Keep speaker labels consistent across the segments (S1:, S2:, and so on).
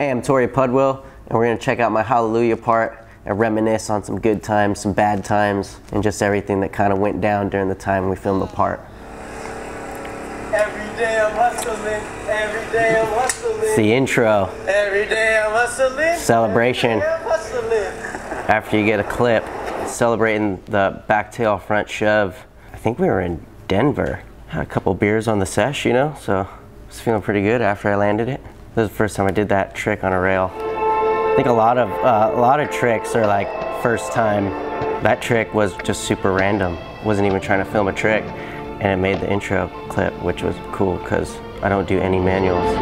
S1: Hey, I'm Torey Pudwill, and we're gonna check out my Hallelujah part and reminisce on some good times, some bad times, and just everything that kind of went down during the time we filmed the part.
S2: Every day I'm hustling, every day I'm hustling.
S1: It's the intro
S2: Every day I'm hustling.
S1: Celebration.
S2: Every day I'm hustling.
S1: after you get a clip, celebrating the back tail front shove. I think we were in Denver. Had a couple beers on the sesh, you know, so I was feeling pretty good after I landed it. This is the first time I did that trick on a rail. I think a lot of uh, a lot of tricks are like first time. That trick was just super random. Wasn't even trying to film a trick, and it made the intro clip, which was cool because I don't do any manuals.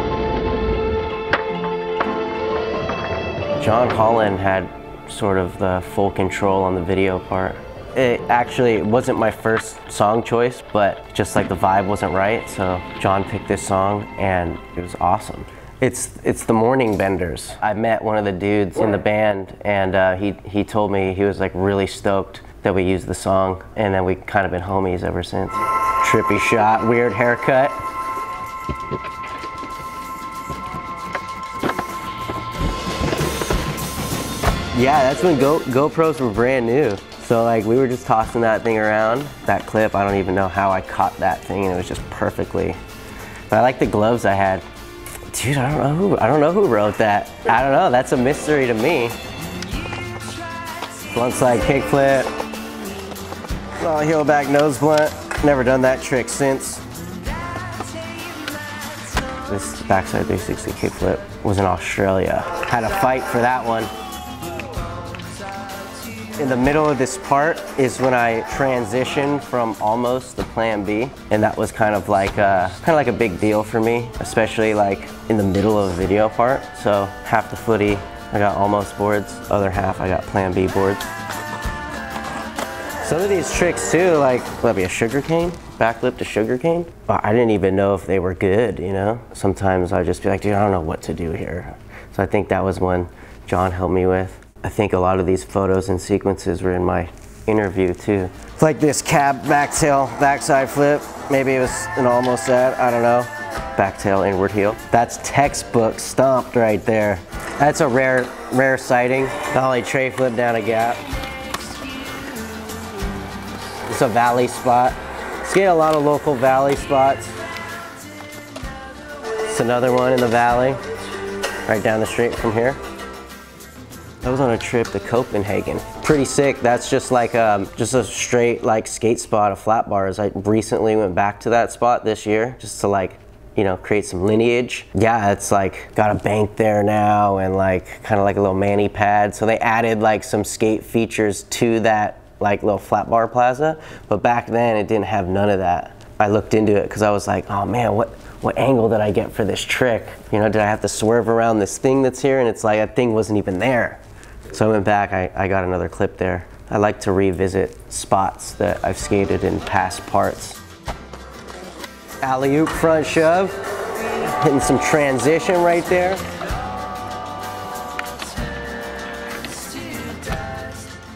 S1: John Holland had sort of the full control on the video part. It actually wasn't my first song choice, but just like the vibe wasn't right, so John picked this song and it was awesome. It's it's the Morning Benders. I met one of the dudes in the band, and uh, he he told me he was like really stoked that we used the song, and then we kind of been homies ever since. Trippy shot, weird haircut. Yeah, that's when Go GoPros were brand new. So like we were just tossing that thing around. That clip, I don't even know how I caught that thing and it was just perfectly. But I like the gloves I had. Dude, I don't know who I don't know who wrote that. I don't know, that's a mystery to me. Blunt side kickflip. Oh, heel back nose blunt. Never done that trick since. This backside 360 kickflip was in Australia. Had a fight for that one. In the middle of this part is when I transitioned from almost the plan B, and that was kind of like a, kind of like a big deal for me, especially like in the middle of a video part. So half the footy, I got almost boards, other half I got plan B boards. Some of these tricks too, like what be a sugar cane, backlip to sugar cane. I didn't even know if they were good, you know. Sometimes I'd just be like, dude, I don't know what to do here. So I think that was one John helped me with. I think a lot of these photos and sequences were in my interview too. Like this cab back tail, backside flip. Maybe it was an almost that, I don't know. Back tail, inward heel. That's textbook stomped right there. That's a rare, rare sighting. Dolly tray flip down a gap. It's a valley spot. Skate a lot of local valley spots. It's another one in the valley, right down the street from here. I was on a trip to Copenhagen. Pretty sick. That's just like um, just a straight like skate spot of flat bars. I recently went back to that spot this year just to like you know create some lineage. Yeah, it's like got a bank there now and like kind of like a little mani pad. So they added like some skate features to that like little flat bar plaza. But back then it didn't have none of that. I looked into it because I was like, oh man, what what angle did I get for this trick? You know, did I have to swerve around this thing that's here? And it's like that thing wasn't even there. So I went back, I, I got another clip there. I like to revisit spots that I've skated in past parts. Alley-oop front shove, hitting some transition right there.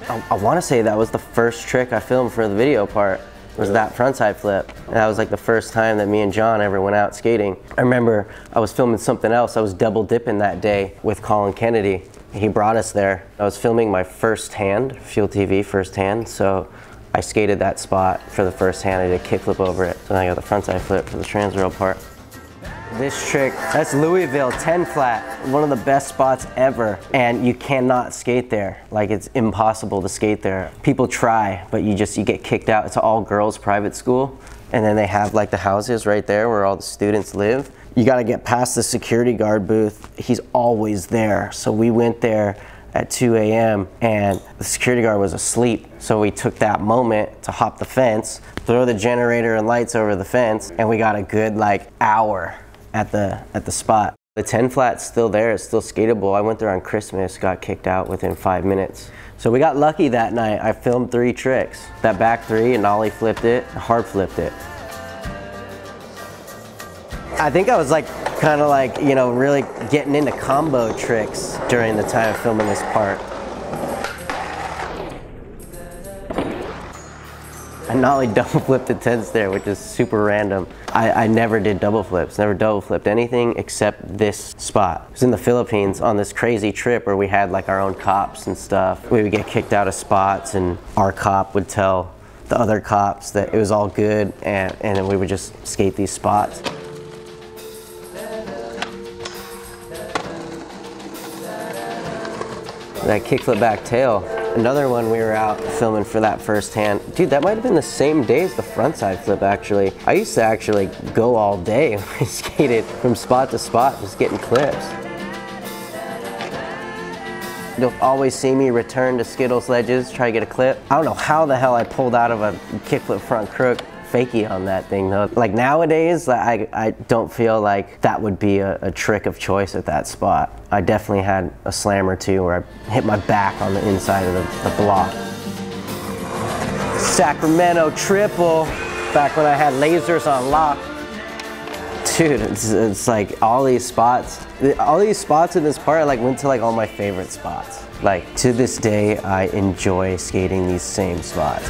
S1: I, I want to say that was the first trick I filmed for the video part was that frontside flip. And that was like the first time that me and John ever went out skating. I remember I was filming something else. I was double dipping that day with Colin Kennedy. He brought us there. I was filming my first hand, Fuel TV first hand, so I skated that spot for the first hand. I did a kickflip over it. So then I got the frontside flip for the transrail part. This trick, that's Louisville 10 flat, one of the best spots ever. And you cannot skate there. Like it's impossible to skate there. People try, but you just, you get kicked out. It's all girls private school. And then they have like the houses right there where all the students live. You gotta get past the security guard booth. He's always there. So we went there at 2 a.m. and the security guard was asleep. So we took that moment to hop the fence, throw the generator and lights over the fence, and we got a good like hour at the at the spot. The 10 flat's still there, it's still skatable. I went there on Christmas, got kicked out within five minutes. So we got lucky that night. I filmed three tricks. That back three, and ollie flipped it, hard flipped it. I think I was like, kind of like, you know, really getting into combo tricks during the time of filming this part. I nollie double flipped the 10 there, which is super random. I, I never did double flips, never double flipped anything except this spot. It was in the Philippines on this crazy trip where we had like our own cops and stuff. We would get kicked out of spots and our cop would tell the other cops that it was all good and, and we would just skate these spots. That kickflip back tail. Another one we were out filming for that first hand. Dude, that might have been the same day as the frontside flip actually. I used to actually go all day when I skated from spot to spot just getting clips. You'll always see me return to Skittles ledges, try to get a clip. I don't know how the hell I pulled out of a kickflip front crook fakie on that thing though. Like nowadays, I, I don't feel like that would be a, a, trick of choice at that spot. I definitely had a slam or two where I hit my back on the inside of the, the block. Sacramento triple, back when I had lasers on lock. Dude, it's, it's like all these spots, all these spots in this part, I like went to like all my favorite spots. Like to this day, I enjoy skating these same spots.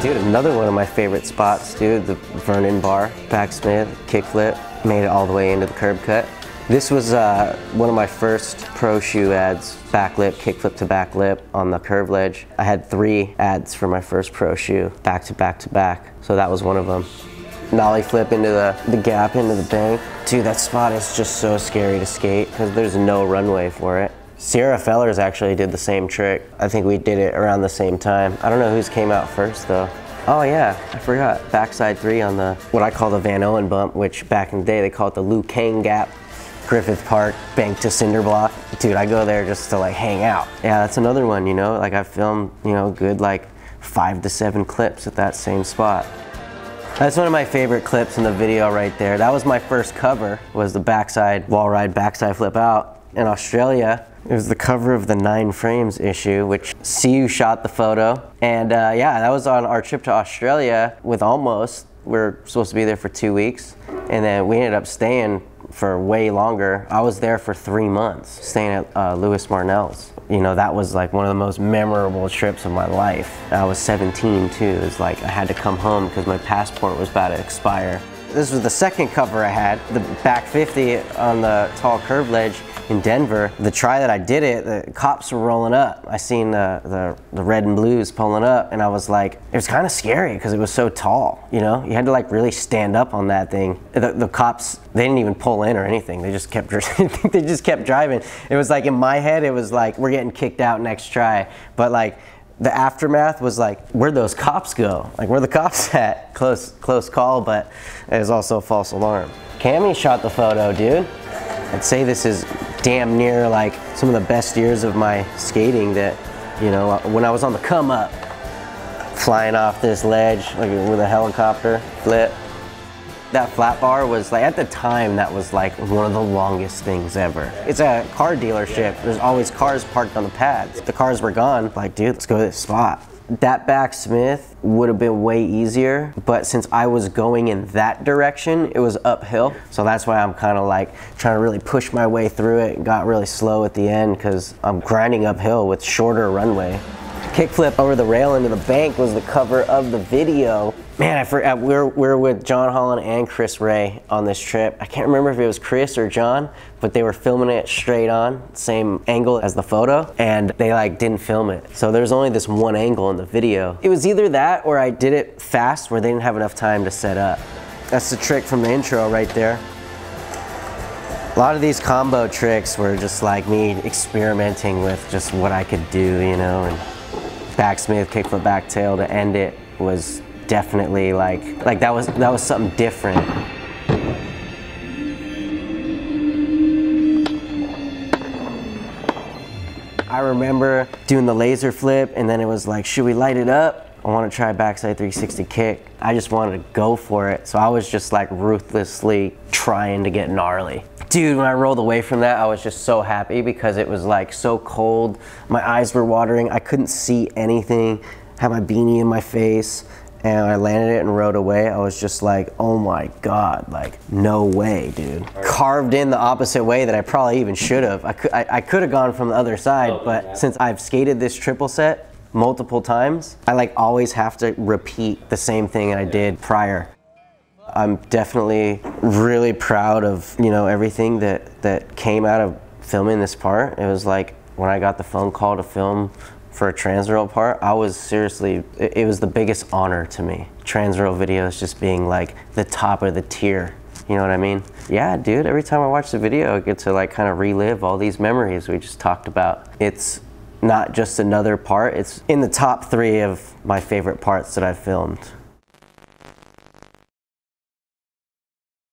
S1: Dude, another one of my favorite spots, dude, the Vernon bar, backsmith, kickflip, made it all the way into the curb cut. This was uh, one of my first pro shoe ads, backlip, kickflip to backlip on the curve ledge. I had three ads for my first pro shoe, back to back to back, so that was one of them. Nollie flip into the, the gap, into the bank. Dude, that spot is just so scary to skate because there's no runway for it. Sierra Fellers actually did the same trick. I think we did it around the same time. I don't know whose came out first though. Oh yeah, I forgot. Backside three on the, what I call the Vanowen bump, which back in the day they call it the Liu Kang gap. Griffith Park, bank to cinder block. Dude, I go there just to like hang out. Yeah, that's another one, you know, like I filmed, you know, good like five to seven clips at that same spot. That's one of my favorite clips in the video right there. That was my first cover, was the backside wall ride, backside flip out in Australia. It was the cover of the Nine Frames issue, which CU shot the photo. And uh, yeah, that was on our trip to Australia with Almost. We are supposed to be there for two weeks. And then we ended up staying for way longer. I was there for three months, staying at uh, Lewis Marnell's. You know, that was like one of the most memorable trips of my life. I was 17 too. It was like I had to come home because my passport was about to expire. This was the second cover I had, the back 50 on the tall curve ledge in Denver. The try that I did it, the cops were rolling up. I seen the, the, the red and blues pulling up and I was like, it was kind of scary because it was so tall, you know? You had to like really stand up on that thing. The, the cops, they didn't even pull in or anything. They just kept, they just kept driving. It was like in my head, it was like, we're getting kicked out next try. But like, the aftermath was like, where'd those cops go? Like, where the cops at? Close, close call, but it was also a false alarm. Cammy shot the photo, dude. I'd say this is damn near like some of the best years of my skating that, you know, uh, when I was on the come up, flying off this ledge like with a helicopter flip. That flat bar was like, at the time, that was like one of the longest things ever. It's a car dealership. There's always cars parked on the pads. The cars were gone, like, dude, let's go to this spot. That backsmith would have been way easier, but since I was going in that direction, it was uphill. So that's why I'm kind of like trying to really push my way through it. Got really slow at the end because I'm grinding uphill with shorter runway. Kickflip over the rail into the bank was the cover of the video. Man, I forgot, we are we are with John Holland and Chris Ray on this trip. I can't remember if it was Chris or John, but they were filming it straight on, same angle as the photo, and they like didn't film it. So there's only this one angle in the video. It was either that or I did it fast where they didn't have enough time to set up. That's the trick from the intro right there. A lot of these combo tricks were just like me experimenting with just what I could do, you know, and backsmith, kickflip back tail to end it was definitely like like that was that was something different. I remember doing the laser flip and then it was like, should we light it up? I want to try backside 360 kick. I just wanted to go for it. So I was just like ruthlessly trying to get gnarly. Dude, when I rolled away from that, I was just so happy because it was like so cold. My eyes were watering. I couldn't see anything. Had my beanie in my face and I landed it and rode away. I was just like, oh my God, like no way, dude. Carved in the opposite way that I probably even should have. I could, I, I could have gone from the other side, but since I've skated this triple set multiple times, I like always have to repeat the same thing I did prior. I'm definitely really proud of, you know, everything that, that came out of filming this part. It was like when I got the phone call to film for a Transworld part, I was seriously, it, it was the biggest honor to me. Transworld videos just being like the top of the tier. You know what I mean? Yeah, dude, every time I watch the video, I get to like kind of relive all these memories we just talked about. It's not just another part, it's in the top three of my favorite parts that I've filmed.